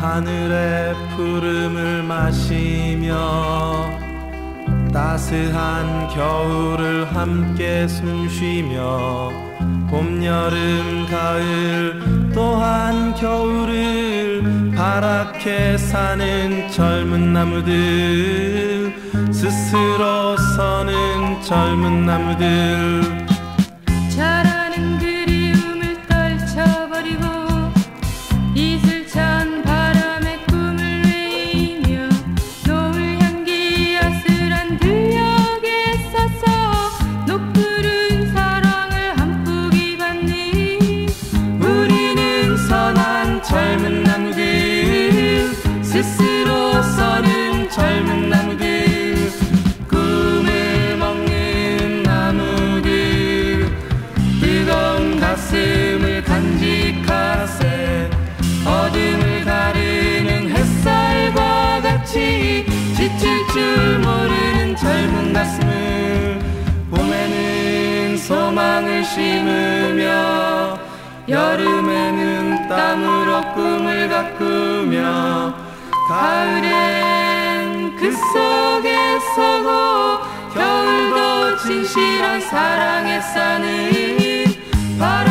하늘의 푸름을 마시며 따스한 겨울을 함께 숨쉬며 봄, 여름, 가을 또한 겨울을 바랗게 사는 젊은 나무들 스스로 서는 젊은 나무들 간직하세. 어둠을 가르는 햇살과 같이 지칠 줄 모르는 젊은 가슴을 봄에는 소망을 심으며 여름에는 땀으로 꿈을 가꾸며 가을엔 그 속에 서고 겨울도 진실한 사랑에 사는 바랗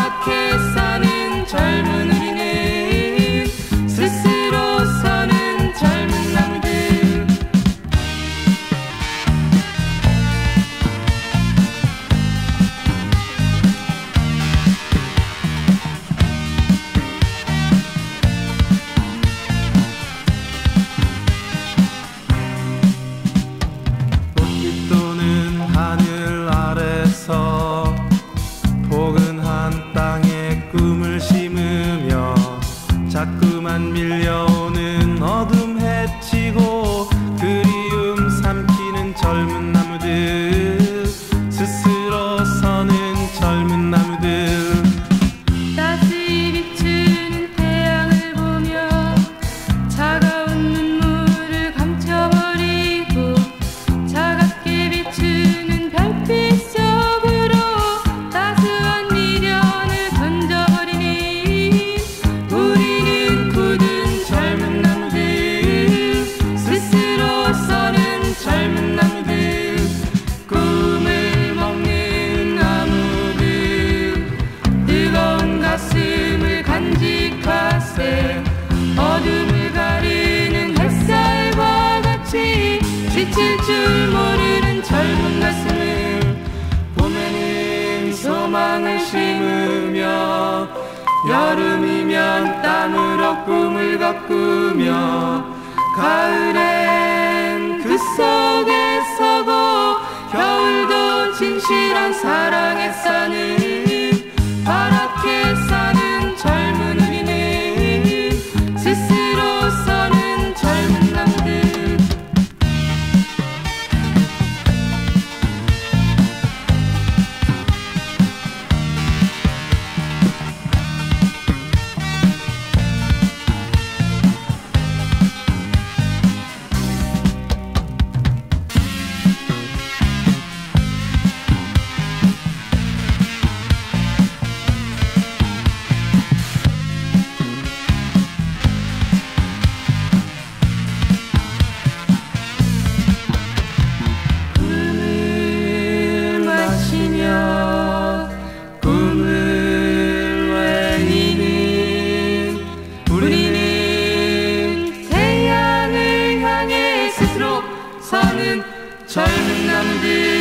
여름이면 땀으로 꿈을 가꾸며 가을엔 그 속에 서고 겨울도 진실한 사랑 젊은 남들.